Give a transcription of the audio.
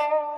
you